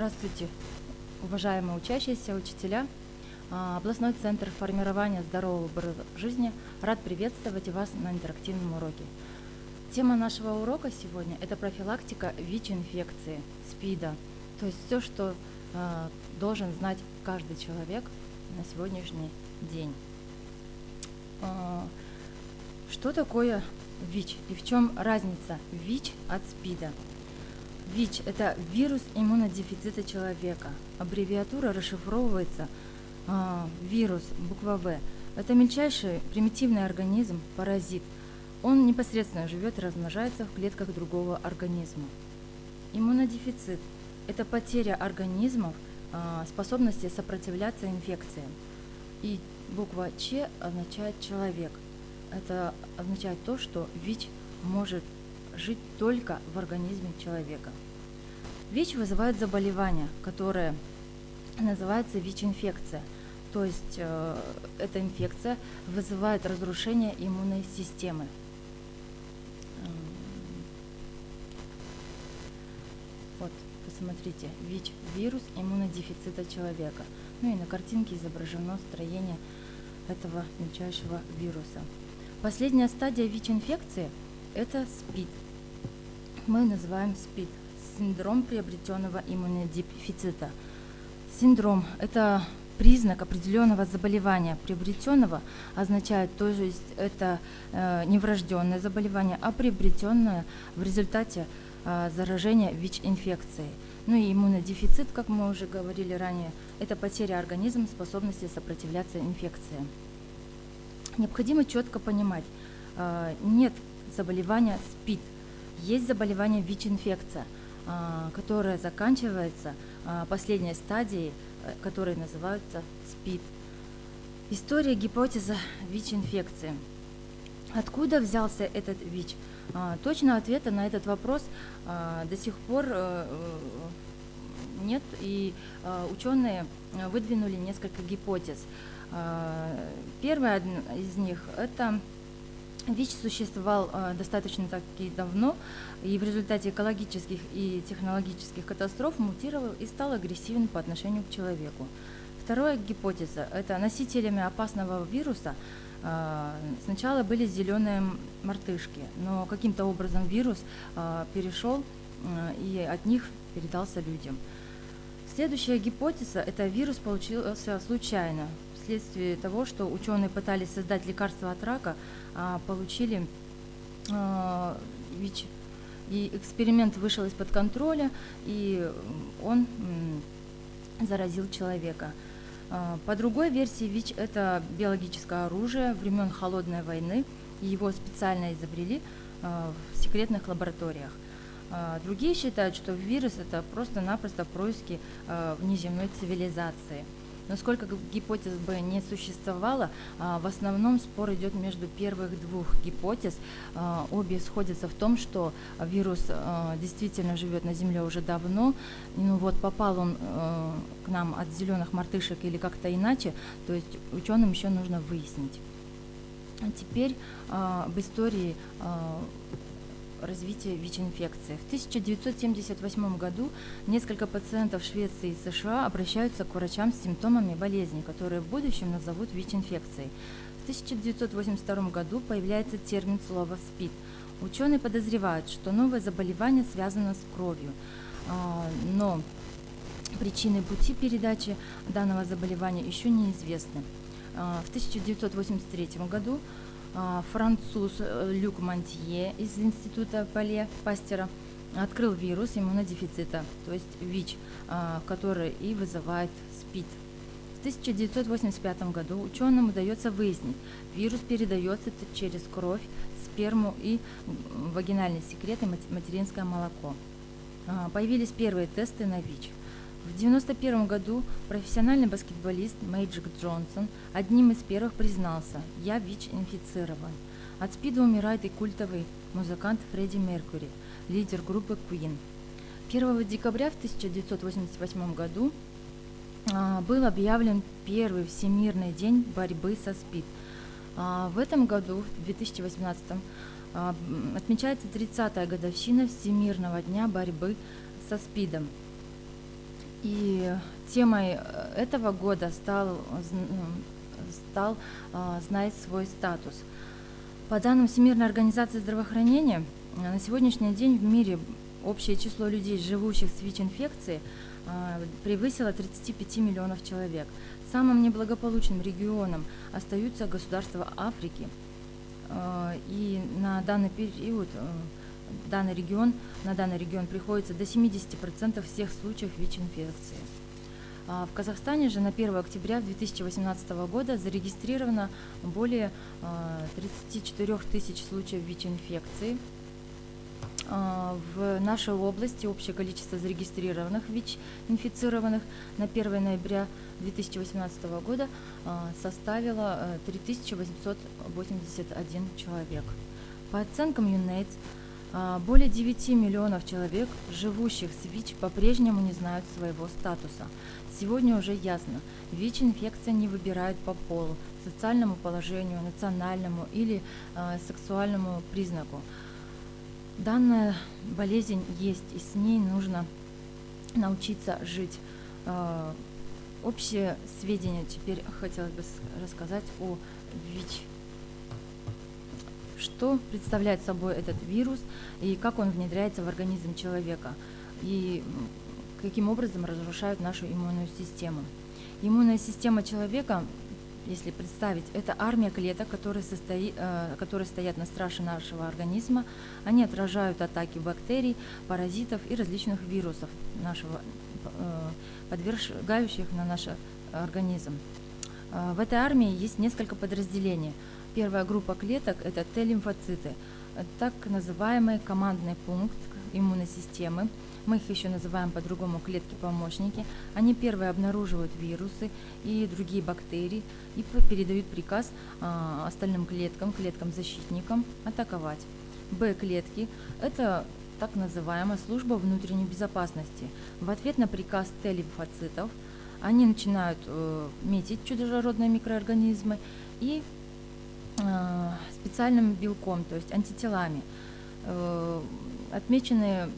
Здравствуйте, уважаемые учащиеся, учителя. А, областной центр формирования здорового образа жизни рад приветствовать вас на интерактивном уроке. Тема нашего урока сегодня – это профилактика ВИЧ-инфекции, СПИДа, то есть все, что э, должен знать каждый человек на сегодняшний день. Э, что такое ВИЧ и в чем разница ВИЧ от СПИДа? ВИЧ – это вирус иммунодефицита человека. Аббревиатура расшифровывается э, вирус, буква В. Это мельчайший примитивный организм, паразит. Он непосредственно живет и размножается в клетках другого организма. Иммунодефицит – это потеря организмов э, способности сопротивляться инфекциям. И буква Ч означает человек. Это означает то, что ВИЧ может жить только в организме человека. ВИЧ вызывает заболевание, которое называется ВИЧ-инфекция. То есть э, эта инфекция вызывает разрушение иммунной системы. Эм, вот, посмотрите, ВИЧ – вирус иммунодефицита человека. Ну и на картинке изображено строение этого мельчайшего вируса. Последняя стадия ВИЧ-инфекции – это СПИД. Мы называем СПИД – синдром приобретенного иммунодефицита. Синдром – это признак определенного заболевания. Приобретенного означает, то есть это э, не врожденное заболевание, а приобретенное в результате э, заражения ВИЧ-инфекцией. Ну и иммунодефицит, как мы уже говорили ранее, это потеря организма способности сопротивляться инфекции. Необходимо четко понимать, э, нет заболевания СПИД, есть заболевание ВИЧ-инфекция, э, которая заканчивается э, последней стадией, которая называется СПИД. История гипотеза ВИЧ-инфекции. Откуда взялся этот ВИЧ? Точного ответа на этот вопрос до сих пор нет, и ученые выдвинули несколько гипотез. А, первая из них – это ВИЧ существовал а, достаточно таки давно, и в результате экологических и технологических катастроф мутировал и стал агрессивен по отношению к человеку. Вторая гипотеза – это носителями опасного вируса а, сначала были зеленые мартышки, но каким-то образом вирус перешел и от них передался людям. Следующая гипотеза – это вирус получился случайно, вследствие того, что ученые пытались создать лекарство от рака, а получили а, ВИЧ. И эксперимент вышел из-под контроля, и он заразил человека. А, по другой версии, ВИЧ – это биологическое оружие времен Холодной войны, и его специально изобрели а, в секретных лабораториях. Другие считают, что вирус – это просто-напросто происки внеземной цивилизации – но сколько гипотез бы не существовало, а, в основном спор идет между первых двух гипотез. А, обе сходятся в том, что вирус а, действительно живет на Земле уже давно. Ну вот попал он к нам от зеленых мартышек или как-то иначе, то есть ученым еще нужно выяснить. Теперь об истории развития ВИЧ-инфекции. В 1978 году несколько пациентов Швеции и США обращаются к врачам с симптомами болезни, которые в будущем назовут ВИЧ-инфекцией. В 1982 году появляется термин слова «СПИД». Ученые подозревают, что новое заболевание связано с кровью, а, но причины пути передачи данного заболевания еще неизвестны. А, в 1983 году француз э, Люк Мантье из Института Пале Пастера открыл вирус иммунодефицита, то есть ВИЧ, а, который и вызывает СПИД. В 1985 году ученым удается выяснить, вирус передается через кровь, сперму и вагинальный секрет и материнское молоко. А, появились первые тесты на ВИЧ. В 1991 году профессиональный баскетболист Мэйджик Джонсон одним из первых признался «Я ВИЧ-инфицирован». От СПИДа умирает и культовый музыкант Фредди Меркьюри, лидер группы Queen. 1 декабря в 1988 году а, был объявлен первый Всемирный день борьбы со СПИД. А, в этом году, в 2018, а, отмечается 30-я годовщина Всемирного дня борьбы со СПИДом – И темой этого года стал, стал «Знай свой статус». По данным Всемирной организации здравоохранения, на сегодняшний день в мире общее число людей, живущих с ВИЧ-инфекцией, превысило 35 миллионов человек. Самым неблагополучным регионом остаются государства Африки. И на данный период данный регион, на данный регион приходится до 70% всех случаев ВИЧ-инфекции. В Казахстане же на 1 октября 2018 года зарегистрировано более 34 тысяч случаев ВИЧ-инфекции. В нашей области общее количество зарегистрированных ВИЧ-инфицированных на 1 ноября 2018 года составило 3881 человек. По оценкам ЮНЕЙДС, более 9 миллионов человек, живущих с ВИЧ, по-прежнему не знают своего статуса. Сегодня уже ясно, ВИЧ-инфекция не выбирает по полу, социальному положению, национальному или э, сексуальному признаку. Данная болезнь есть, и с ней нужно научиться жить. Э, общие сведения теперь хотелось бы рассказать о ВИЧ что представляет собой этот вирус и как он внедряется в организм человека и каким образом разрушают нашу иммунную систему. Иммунная система человека, если представить, это армия клеток, которые, состоит, э, которые стоят на страже нашего организма. Они отражают атаки бактерий, паразитов и различных вирусов, нашего, э, подвергающих на наш организм. Э, в этой армии есть несколько подразделений – Первая группа клеток – это Т-лимфоциты, так называемый командный пункт иммунной системы. Мы их еще называем по-другому клетки-помощники. Они первые обнаруживают вирусы и другие бактерии и передают приказ а, остальным клеткам, клеткам-защитникам атаковать. Б-клетки – это так называемая служба внутренней безопасности. В ответ на приказ Т-лимфоцитов они начинают э, метить чужеродные микроорганизмы и специальным белком, то есть антителами. Э, отмеченные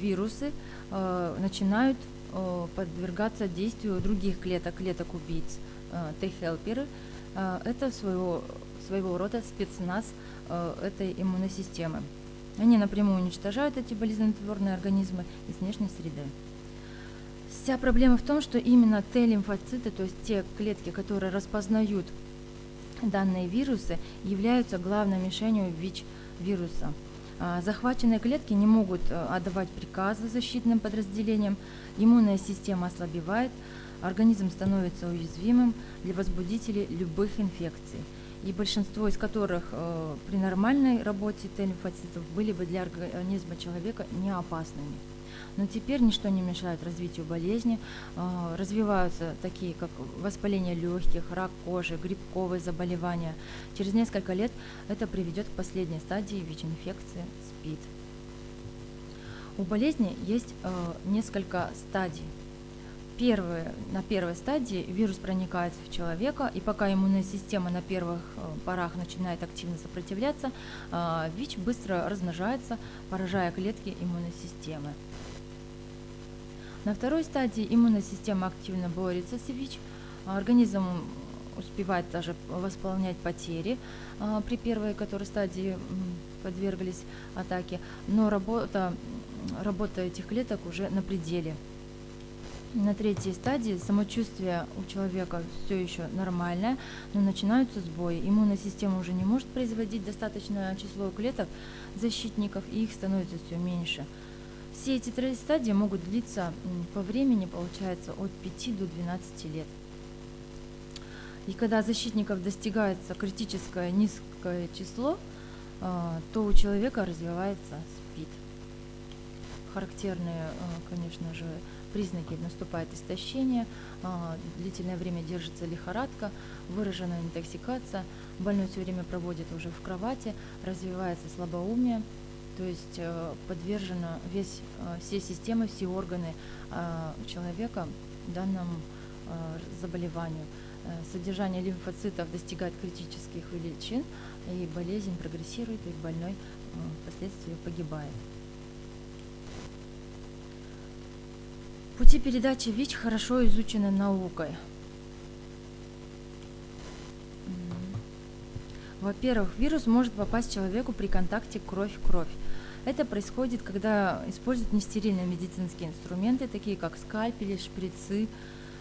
вирусы э, начинают подвергаться действию других клеток, клеток убийц, Т-хелперы. Это своего, своего рода спецназ этой иммунной системы. Они напрямую уничтожают эти болезнетворные организмы из внешней среды. Вся проблема в том, что именно Т-лимфоциты, то есть те клетки, которые распознают Данные вирусы являются главной мишенью ВИЧ-вируса. А, захваченные клетки не могут э, отдавать приказы защитным подразделениям, иммунная система ослабевает, организм становится уязвимым для возбудителей любых инфекций, и большинство из которых э, при нормальной работе Т-лимфоцитов были бы для организма человека не опасными. Но теперь ничто не мешает развитию болезни. А, развиваются такие, как воспаление легких, рак кожи, грибковые заболевания. Через несколько лет это приведет к последней стадии ВИЧ-инфекции СПИД. У болезни есть э, несколько стадий. Первые, на первой стадии вирус проникает в человека, и пока иммунная система на первых э, порах начинает активно сопротивляться, э, ВИЧ быстро размножается, поражая клетки иммунной системы. На второй стадии иммунная система активно борется с ВИЧ, организм успевает даже восполнять потери а, при первой которой стадии подверглись атаке, но работа, работа этих клеток уже на пределе. На третьей стадии самочувствие у человека все еще нормальное, но начинаются сбои. Иммунная система уже не может производить достаточное число клеток защитников, и их становится все меньше. Все эти три стадии могут длиться по времени, получается, от 5 до 12 лет. И когда защитников достигается критическое низкое число, а, то у человека развивается СПИД. Характерные, а, конечно же, признаки наступает истощение, а, длительное время держится лихорадка, выраженная интоксикация, больной все время проводит уже в кровати, развивается слабоумие, то есть э, подвержена весь, э, все системы, все органы э, человека данному заболеванию. Содержание лимфоцитов достигает критических величин, и болезнь прогрессирует, и больной впоследствии погибает. Пути передачи ВИЧ хорошо изучены наукой. Во-первых, вирус может попасть человеку при контакте кровь-кровь. Это происходит, когда используют нестерильные медицинские инструменты, такие как скальпели, шприцы,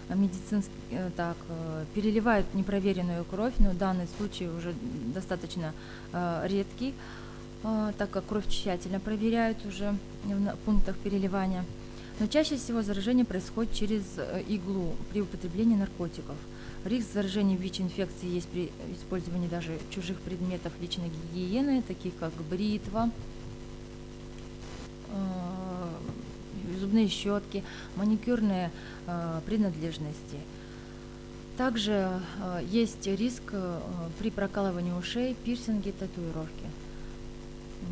медицинские, э, так, э, переливают непроверенную кровь, но данный случай уже достаточно э, редкий, э, так как кровь тщательно проверяют уже в пунктах переливания. Но чаще всего заражение происходит через э, иглу при употреблении наркотиков. Риск заражения ВИЧ-инфекции есть при использовании даже чужих предметов личной гигиены, таких как бритва, э, зубные щетки, маникюрные э, принадлежности. Также есть риск при прокалывании ушей, пирсинге, татуировки.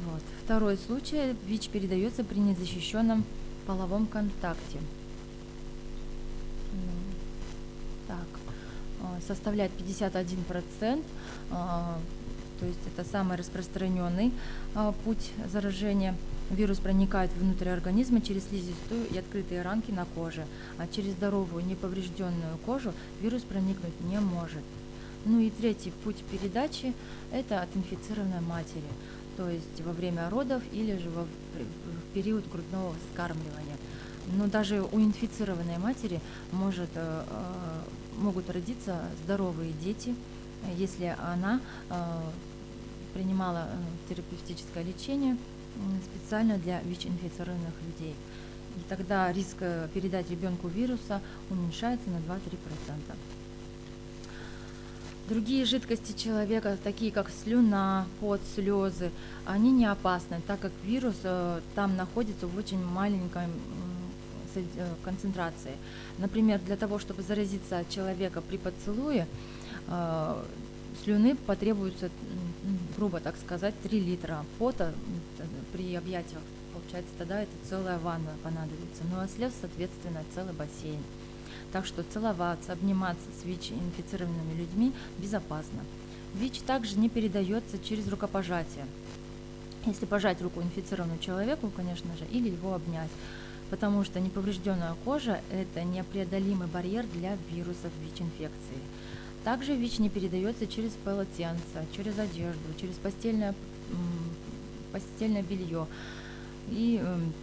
Вот. Второй случай ВИЧ передается при незащищенном половом контакте. Так, составляет 51%, то есть это самый распространенный путь заражения. Вирус проникает внутрь организма через слизистую и открытые ранки на коже, а через здоровую неповрежденную кожу вирус проникнуть не может. Ну и третий путь передачи – это от инфицированной матери, то есть во время родов или же во, в период грудного вскармливания. Но даже у инфицированной матери может, э, э, могут родиться здоровые дети, если она э, принимала терапевтическое лечение – специально для ВИЧ-инфицированных людей. И тогда риск передать ребенку вируса уменьшается на 2-3%. Другие жидкости человека, такие как слюна, пот, слезы, они не опасны, так как вирус э, там находится в очень маленькой э, концентрации. Например, для того, чтобы заразиться от человека при поцелуе, слюны потребуется, грубо так сказать, 3 литра пота при объятиях. Получается, тогда это целая ванна понадобится. Ну а слез, соответственно, целый бассейн. Так что целоваться, обниматься с ВИЧ-инфицированными людьми безопасно. ВИЧ также не передается через рукопожатие. Если пожать руку инфицированному человеку, конечно же, или его обнять, потому что неповрежденная кожа – это непреодолимый барьер для вирусов ВИЧ-инфекции. Также ВИЧ не передается через полотенце, через одежду, через постельное, постельное белье. И эм,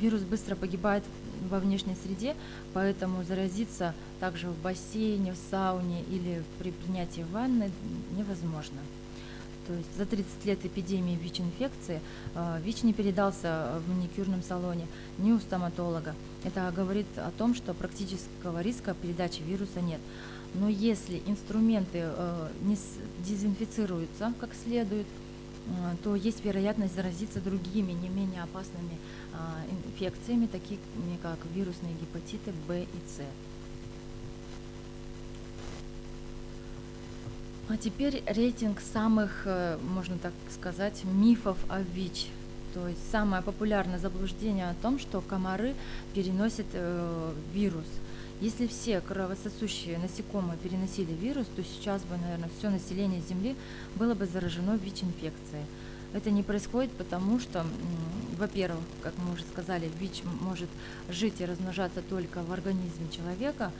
вирус быстро погибает во внешней среде, поэтому заразиться также в бассейне, в сауне или при принятии ванны невозможно. То есть за 30 лет эпидемии ВИЧ-инфекции э, ВИЧ не передался в маникюрном салоне, ни у стоматолога. Это говорит о том, что практического риска передачи вируса нет. Но если инструменты э, не дезинфицируются как следует, то есть вероятность заразиться другими не менее опасными а, инфекциями, такими как вирусные гепатиты В и С. А теперь рейтинг самых, э, можно так сказать, мифов о ВИЧ. То есть самое популярное заблуждение о том, что комары переносят э, вирус – если все кровососущие насекомые переносили вирус, то сейчас бы, наверное, все население Земли было бы заражено ВИЧ-инфекцией. Это не происходит потому, что, во-первых, как мы уже сказали, ВИЧ может жить и размножаться только в организме человека,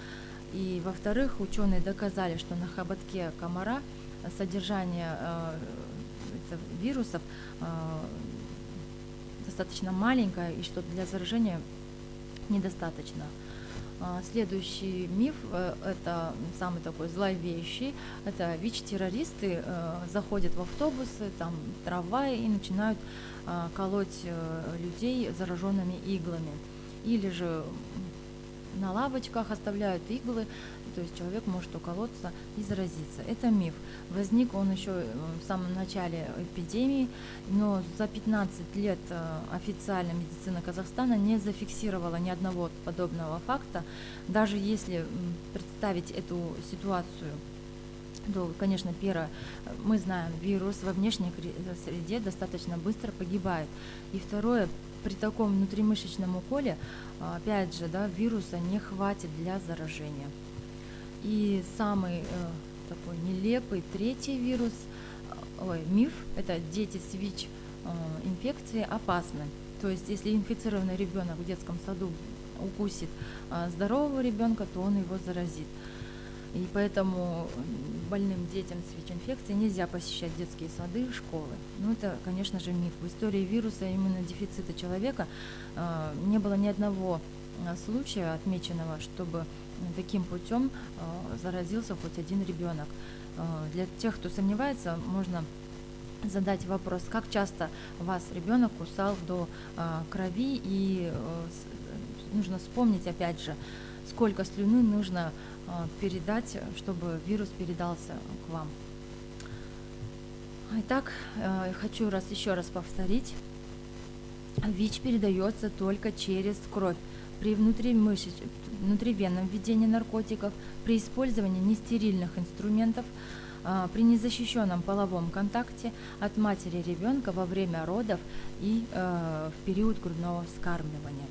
и, во-вторых, ученые доказали, что на хоботке комара содержание э, вирусов э, достаточно маленькое, и что для заражения недостаточно. А, следующий миф, э, это самый такой зловещий, это ВИЧ-террористы э, заходят в автобусы, там трава и начинают а, колоть э, людей зараженными иглами. Или же на лавочках оставляют иглы, то есть человек может уколоться и заразиться. Это миф. Возник он еще э, в самом начале эпидемии, но за 15 лет э, официально медицина Казахстана не зафиксировала ни одного подобного факта. Даже если представить эту ситуацию то, конечно, первое, мы знаем, вирус во внешней среде достаточно быстро погибает. И второе, при таком внутримышечном уколе, опять же, да, вируса не хватит для заражения. И самый э, такой нелепый третий вирус, э, ой, миф, это дети с ВИЧ э, инфекцией опасны. То есть, если инфицированный ребенок в детском саду укусит а, здорового ребенка, то он его заразит. И поэтому больным детям с ВИЧ-инфекцией нельзя посещать детские сады и школы. Ну, это, конечно же, миф. В истории вируса именно дефицита человека э, не было ни одного а, случая отмеченного, чтобы таким путем э, заразился хоть один ребенок. Э, для тех, кто сомневается, можно задать вопрос, как часто вас ребенок кусал до э, крови, и э, нужно вспомнить, опять же, сколько слюны нужно э, передать, чтобы вирус передался к вам. Итак, э, хочу раз еще раз повторить. ВИЧ передается только через кровь. При внутривенном введении наркотиков, при использовании нестерильных инструментов, а, при незащищенном половом контакте от матери ребенка во время родов и э, в период грудного вскармливания.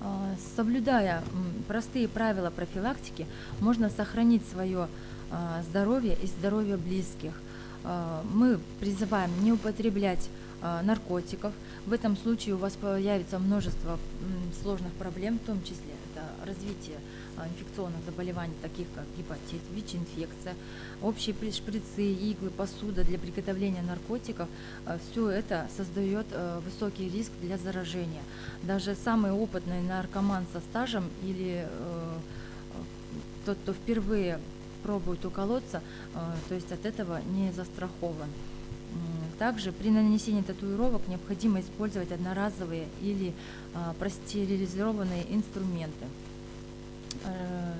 А, соблюдая простые правила профилактики, можно сохранить свое а, здоровье и здоровье близких. Мы призываем не употреблять наркотиков. В этом случае у вас появится множество сложных проблем, в том числе это развитие а, инфекционных заболеваний, таких как гепатит, ВИЧ-инфекция, общие шприцы, иглы, посуда для приготовления наркотиков, а, все это создает а, высокий риск для заражения. Даже самый опытный наркоман со стажем или тот, кто впервые пробует уколоться, то есть от этого не застрахован. Также при нанесении татуировок необходимо использовать одноразовые или простерилизованные инструменты. Э,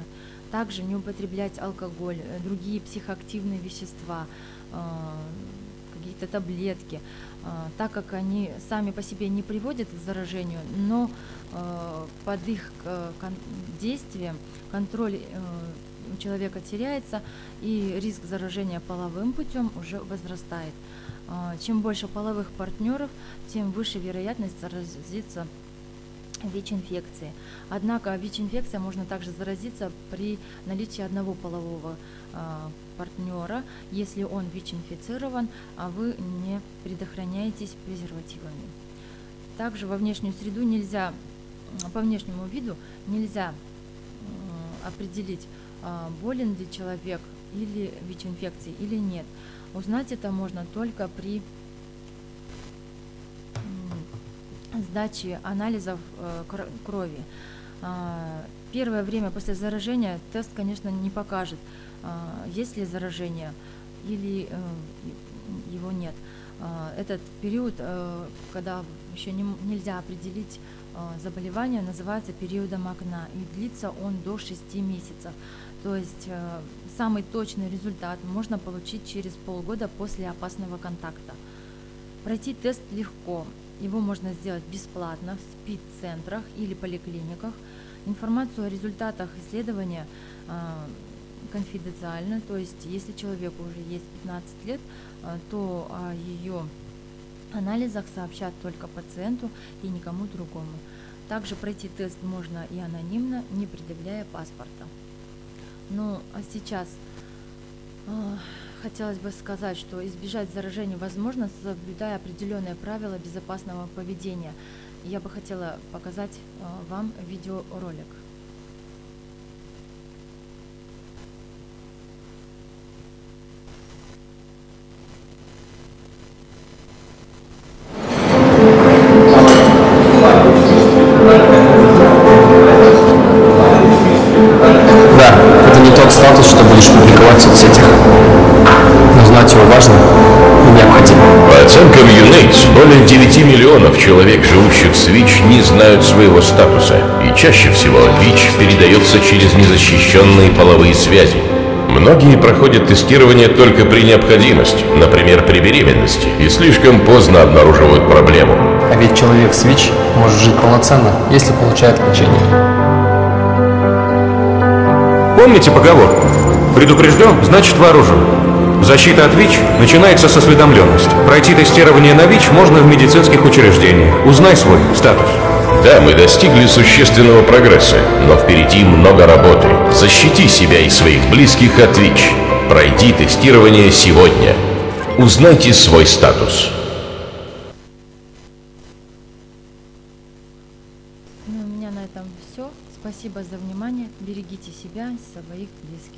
также не употреблять алкоголь, э, другие психоактивные вещества, э, какие-то таблетки, так как они сами по себе не приводят к заражению, но под их действием контроль у человека теряется и риск заражения половым путем уже возрастает. Чем больше половых партнеров, тем выше вероятность заразиться ВИЧ-инфекции. Однако ВИЧ-инфекция можно также заразиться при наличии одного полового э, партнера, если он ВИЧ-инфицирован, а вы не предохраняетесь презервативами. Также во внешнюю среду нельзя, по внешнему виду нельзя определить, э, болен ли человек или ВИЧ-инфекцией или нет. Узнать это можно только при сдачи анализов э, крови. А, первое время после заражения тест, конечно, не покажет, а, есть ли заражение или э, его нет. А, этот период, э, когда еще не, нельзя определить заболевание, называется периодом окна, и длится он до 6 месяцев. То есть самый точный результат можно получить через полгода после опасного контакта. Пройти тест легко. Его можно сделать бесплатно в СПИД-центрах или поликлиниках. Информацию о результатах исследования э, конфиденциальна, то есть если человеку уже есть 15 лет, э, то о ее анализах сообщат только пациенту и никому другому. Также пройти тест можно и анонимно, не предъявляя паспорта. Ну а сейчас э, хотелось бы сказать, что избежать заражения возможно, соблюдая определенные правила безопасного поведения. Я бы хотела показать э, вам видеоролик. Более 9 миллионов человек, живущих с ВИЧ, не знают своего статуса. И чаще всего ВИЧ передается через незащищенные половые связи. Многие проходят тестирование только при необходимости, например, при беременности, и слишком поздно обнаруживают проблему. А ведь человек с ВИЧ может жить полноценно, если получает лечение. Помните поговорку? Предупрежден, значит вооружен. Защита от ВИЧ начинается с осведомленности. Пройти тестирование на ВИЧ можно в медицинских учреждениях. Узнай свой статус. Да, мы достигли существенного прогресса, но впереди много работы. Защити себя и своих близких от ВИЧ. Пройди тестирование сегодня. Узнайте свой статус. Ну, у меня на этом все. Спасибо за внимание. Берегите себя и своих близких.